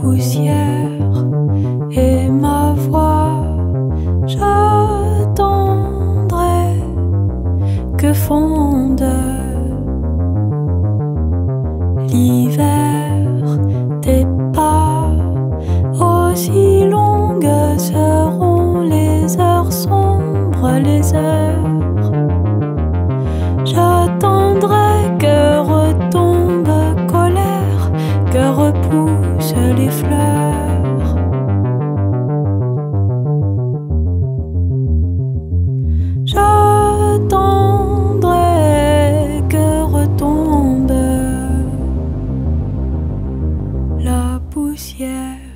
poussière et ma voix. J'attendrai que fonde l'hiver. Tes pas aussi longues seront les heures sombres, les heures. 满天。